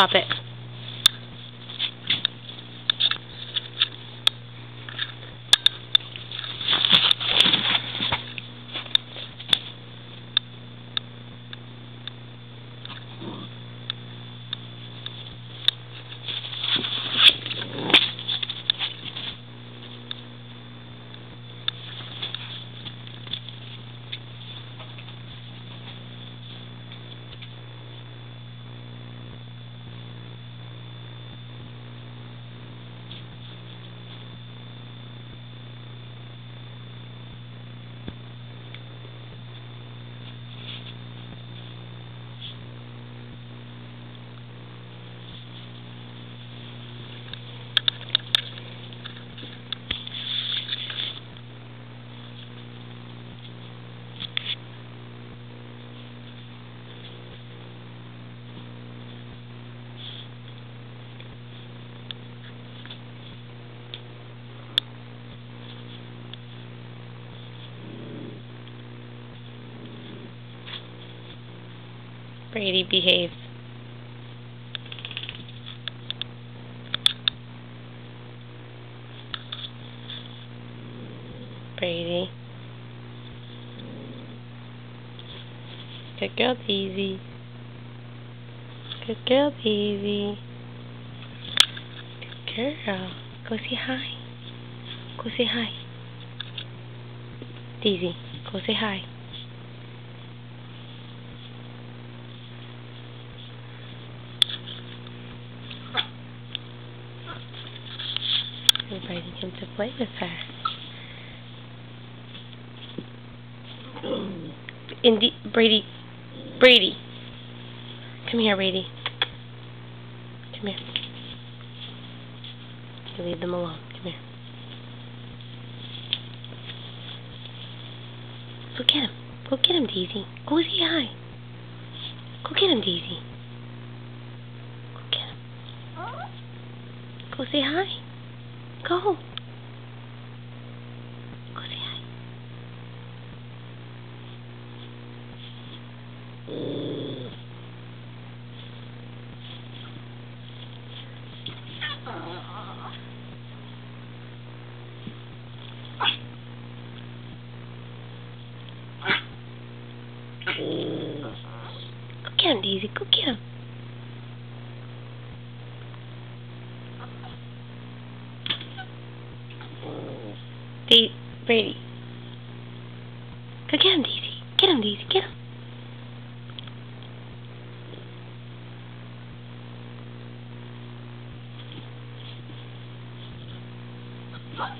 Stop Brady, behave. Brady. Good girl, Daisy. Good girl, Daisy. Good girl. Go say hi. Go say hi. Daisy, go say hi. Inviting him to play with her. Indy, Brady, Brady, come here, Brady. Come here. You leave them alone. Come here. Go get him. Go get him, Daisy. Go say hi. Go get him, Daisy. Go get him. Go say hi. Go. Go say hi. Go get him, Daisy. Go get him. Daisy, Brady. Go get him, Daisy. Get him, Daisy. Get him. What?